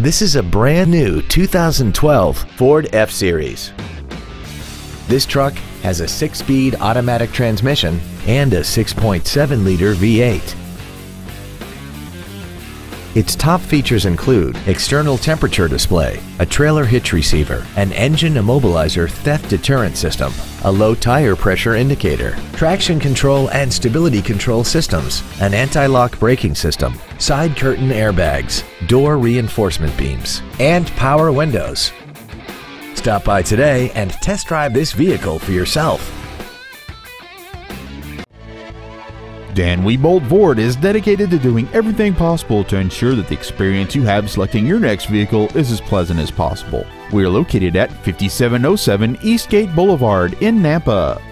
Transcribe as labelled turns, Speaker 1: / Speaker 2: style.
Speaker 1: This is a brand new 2012 Ford F-Series. This truck has a 6-speed automatic transmission and a 6.7-liter V8. Its top features include external temperature display, a trailer hitch receiver, an engine immobilizer theft deterrent system, a low tire pressure indicator, traction control and stability control systems, an anti-lock braking system, side curtain airbags, door reinforcement beams, and power windows. Stop by today and test drive this vehicle for yourself.
Speaker 2: Dan Wiebold Ford is dedicated to doing everything possible to ensure that the experience you have selecting your next vehicle is as pleasant as possible. We are located at 5707 Eastgate Boulevard in Nampa.